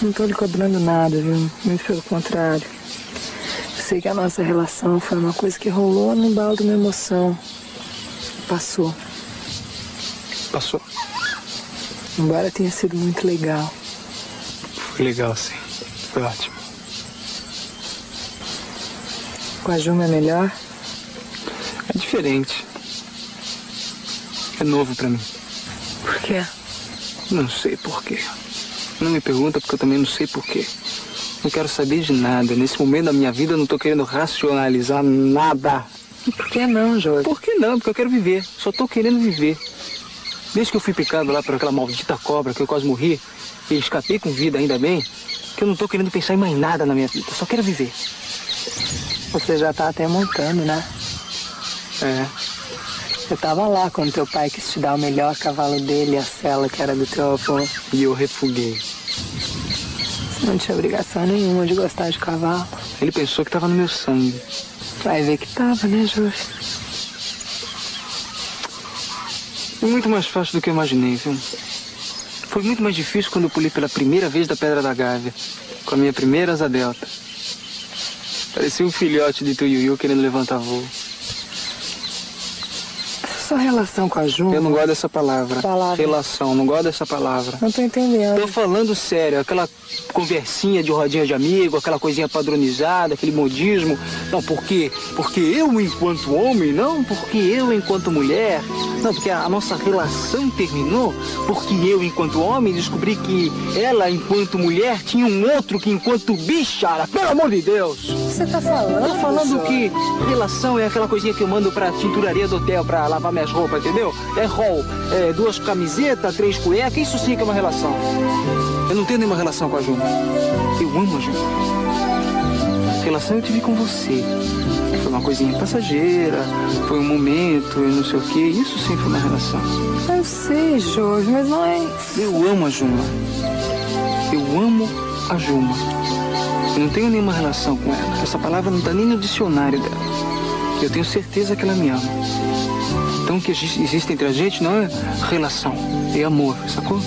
Não tô lhe cobrando nada, viu? Muito pelo contrário. Eu sei que a nossa relação foi uma coisa que rolou no balde de uma emoção. Passou. Passou. Embora tenha sido muito legal. Foi legal, sim. Foi ótimo. Com a Juma é melhor? É diferente. É novo pra mim. Por quê? Não sei por quê. Não me pergunta porque eu também não sei por quê. Não quero saber de nada. Nesse momento da minha vida eu não tô querendo racionalizar nada. E por que não, Jorge? Por que não? Porque eu quero viver. Só tô querendo viver. Desde que eu fui picado lá por aquela maldita cobra que eu quase morri e escapei com vida, ainda bem, que eu não tô querendo pensar em mais nada na minha vida. Eu só quero viver. Você já tá até montando, né? É. Eu tava lá quando teu pai quis te dar o melhor cavalo dele, a cela que era do teu avô. E eu refuguei. Você não tinha obrigação nenhuma de gostar de cavalo. Ele pensou que tava no meu sangue. Vai ver que tava, né? Foi muito mais fácil do que eu imaginei, viu? Foi muito mais difícil quando eu pulei pela primeira vez da Pedra da Gávea, com a minha primeira asa delta. Parecia um filhote de Tuiuiu querendo levantar voo. Sua relação com a Juma... Eu não gosto dessa palavra. Palavra. Relação, não gosto dessa palavra. Não tô entendendo. Tô falando sério, aquela conversinha de rodinha de amigo, aquela coisinha padronizada, aquele modismo. Não, por quê? Porque eu enquanto homem, não porque eu enquanto mulher. Não, porque a nossa relação terminou porque eu enquanto homem descobri que ela enquanto mulher tinha um outro que enquanto bicha, pelo amor de Deus. Que você tá falando? Tô falando que relação é aquela coisinha que eu mando pra tinturaria do hotel pra lavar minhas roupas, entendeu? É rol, é duas camisetas, três cuecas, isso sim que é uma relação. Eu não tenho nenhuma relação com a Juma. Eu amo a Juma. Relação eu tive com você. Foi uma coisinha passageira, foi um momento, e não sei o quê. Isso sim foi uma relação. Eu sei, Jorge, mas não é isso. Eu amo a Juma. Eu amo a Juma. Eu não tenho nenhuma relação com ela. Essa palavra não está nem no dicionário dela. Eu tenho certeza que ela me ama. Então o que exi- existe entre a gente não é relação, é amor, sacou?